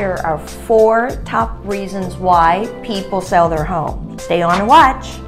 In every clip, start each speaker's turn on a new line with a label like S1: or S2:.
S1: here are four top reasons why people sell their home. Stay on and watch.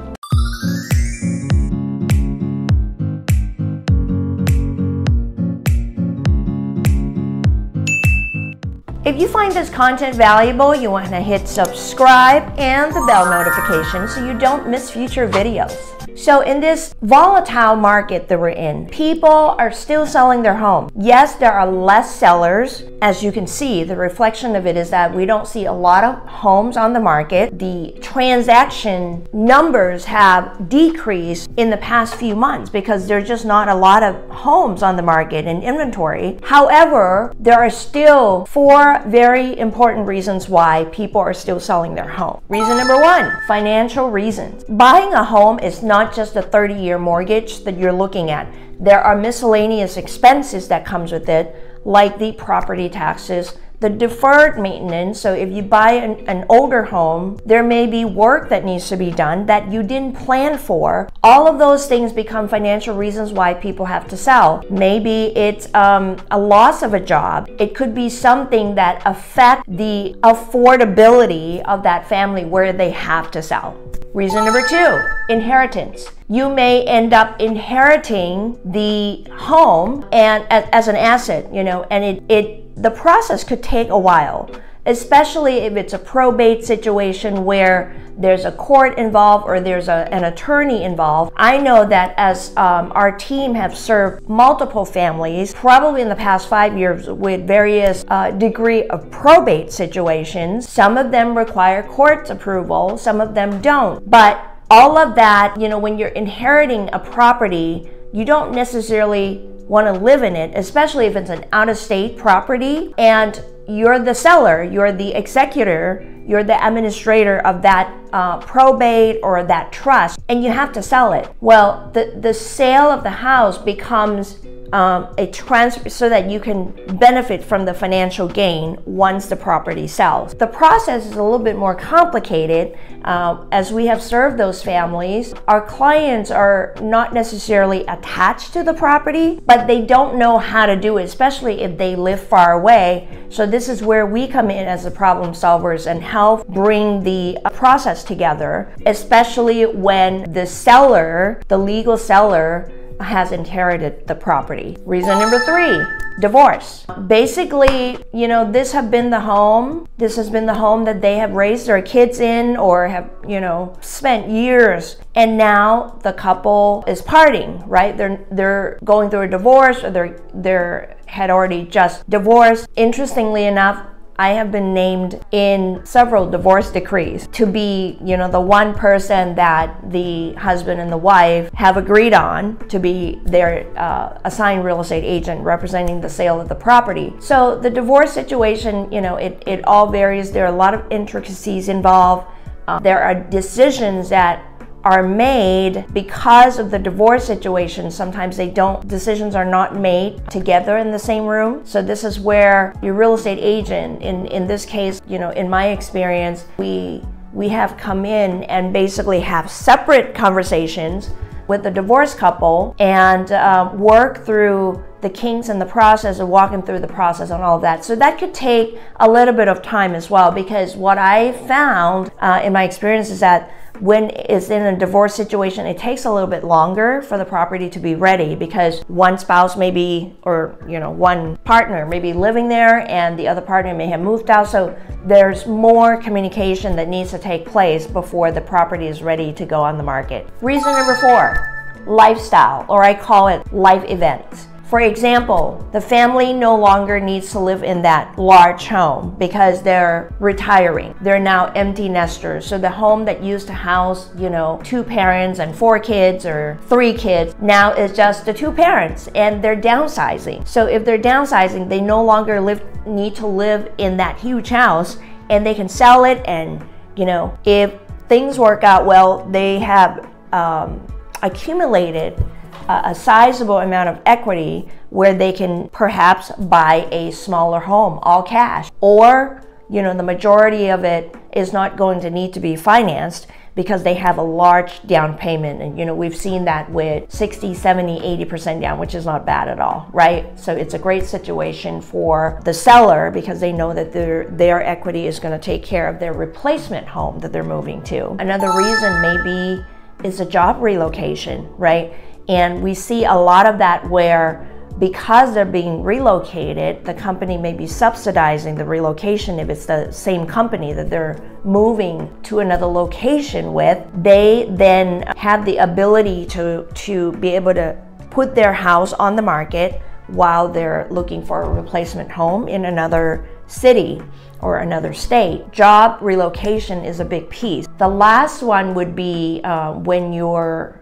S1: If you find this content valuable, you want to hit subscribe and the bell notification so you don't miss future videos. So in this volatile market that we're in, people are still selling their home. Yes, there are less sellers. As you can see, the reflection of it is that we don't see a lot of homes on the market. The transaction numbers have decreased in the past few months because there's just not a lot of homes on the market in inventory. However, there are still four very important reasons why people are still selling their home. Reason number one, financial reasons. Buying a home is not not just a 30 year mortgage that you're looking at. There are miscellaneous expenses that comes with it, like the property taxes, the deferred maintenance. So if you buy an, an, older home, there may be work that needs to be done that you didn't plan for. All of those things become financial reasons why people have to sell. Maybe it's um, a loss of a job. It could be something that affect the affordability of that family where they have to sell. Reason number two, inheritance. You may end up inheriting the home and as, as an asset, you know, and it, it the process could take a while especially if it's a probate situation where there's a court involved or there's a, an attorney involved. I know that as um, our team have served multiple families, probably in the past five years with various uh, degree of probate situations. Some of them require court's approval, some of them don't. But all of that, you know, when you're inheriting a property, you don't necessarily want to live in it, especially if it's an out of state property and you're the seller, you're the executor, you're the administrator of that uh, probate or that trust, and you have to sell it. Well, the, the sale of the house becomes um, a transfer so that you can benefit from the financial gain once the property sells. The process is a little bit more complicated uh, as we have served those families. Our clients are not necessarily attached to the property, but they don't know how to do it, especially if they live far away. So this is where we come in as the problem solvers and help bring the process together, especially when the seller, the legal seller, has inherited the property. Reason number three, divorce. Basically, you know, this have been the home. This has been the home that they have raised their kids in or have, you know, spent years. And now the couple is parting, right? They're they're going through a divorce or they're they're had already just divorced. Interestingly enough, I have been named in several divorce decrees to be, you know, the one person that the husband and the wife have agreed on to be their uh, assigned real estate agent representing the sale of the property. So the divorce situation, you know, it, it all varies. There are a lot of intricacies involved. Uh, there are decisions that are made because of the divorce situation. Sometimes they don't, decisions are not made together in the same room. So this is where your real estate agent, in, in this case, you know, in my experience, we we have come in and basically have separate conversations with the divorce couple and uh, work through the kinks and the process of walking through the process and all of that. So that could take a little bit of time as well because what I found uh, in my experience is that when it's in a divorce situation, it takes a little bit longer for the property to be ready because one spouse may be, or you know, one partner may be living there and the other partner may have moved out. So there's more communication that needs to take place before the property is ready to go on the market. Reason number four, lifestyle, or I call it life events. For example, the family no longer needs to live in that large home because they're retiring. They're now empty nesters. So the home that used to house, you know, two parents and four kids or three kids now is just the two parents and they're downsizing. So if they're downsizing, they no longer live need to live in that huge house and they can sell it and, you know, if things work out well, they have um, accumulated a sizable amount of equity where they can perhaps buy a smaller home all cash or you know the majority of it is not going to need to be financed because they have a large down payment. And, you know, we've seen that with 60, 70, 80% down, which is not bad at all, right? So it's a great situation for the seller because they know that their, their equity is going to take care of their replacement home that they're moving to. Another reason maybe is a job relocation, right? And we see a lot of that where because they're being relocated, the company may be subsidizing the relocation if it's the same company that they're moving to another location with. They then have the ability to, to be able to put their house on the market while they're looking for a replacement home in another city or another state. Job relocation is a big piece. The last one would be uh, when you're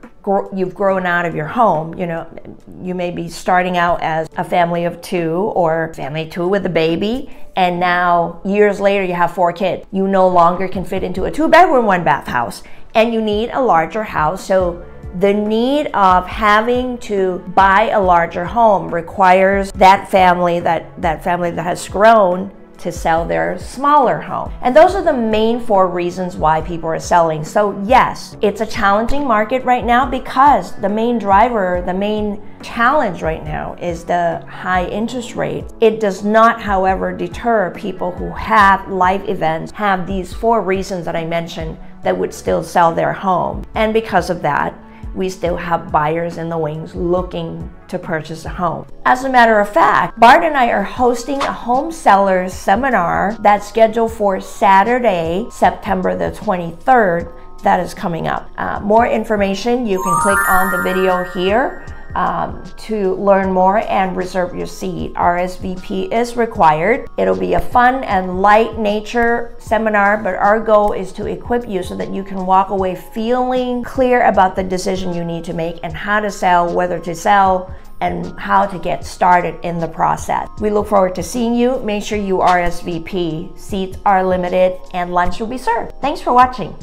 S1: you've grown out of your home. You know, you may be starting out as a family of two or family two with a baby, and now years later you have four kids. You no longer can fit into a two bedroom, one bath house, and you need a larger house. So the need of having to buy a larger home requires that family that that family that has grown to sell their smaller home. And those are the main four reasons why people are selling. So, yes, it's a challenging market right now because the main driver, the main challenge right now is the high interest rate. It does not, however, deter people who have life events, have these four reasons that I mentioned that would still sell their home. And because of that, we still have buyers in the wings looking to purchase a home. As a matter of fact, Bart and I are hosting a home sellers seminar that's scheduled for Saturday, September the 23rd. That is coming up. Uh, more information, you can click on the video here um, to learn more and reserve your seat. RSVP is required. It'll be a fun and light nature seminar, but our goal is to equip you so that you can walk away feeling clear about the decision you need to make and how to sell, whether to sell, and how to get started in the process. We look forward to seeing you. Make sure you RSVP. Seats are limited and lunch will be served. Thanks for watching.